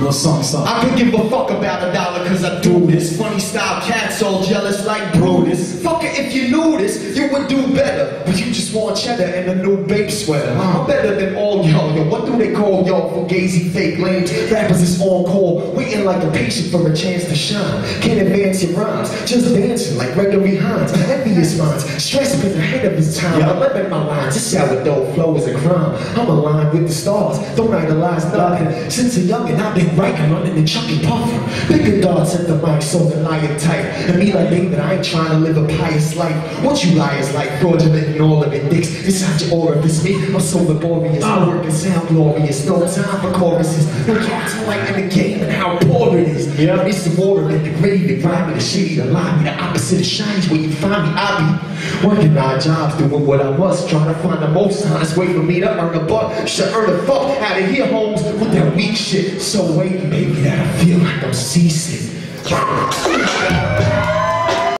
Little song, song. I could give a fuck about a dollar cause I do this. Funny style cats all jealous like Brutus. Fuck it if you knew this, you would do better. But you just want cheddar and a new Bape sweater. I'm better than all y'all. Yo, what do they call y'all fugazi fake lames? Rappers is on call, waiting like a patient for a chance to shine. Can't advance your rhymes, just dancing like Gregory Hines. Envious minds, stress been ahead of his time. I'm in my this sourdough flow is a crime. I'm aligned with the stars, don't idolize nothing. Since a youngin', I've been writing, running and chucking puffin'. Bigger dogs at the mic, so the lion tight. And me like David, I ain't trying to live a pious life. What you liars like, fraudulent and all of it dicks. Inside your orifice, me, I'm so laborious. I work and sound glorious, no time for choruses. No capital like in the game and how poor it is. Yeah. It's the water in the grave, the grimy, the shady, the lie, the opposite of shines where you find me. I be working nine jobs, doing what I must, trying to find the most honest way for me to earn a buck. Should earn the fuck out of here, homes, with that weak shit. So wait, baby, that I feel like.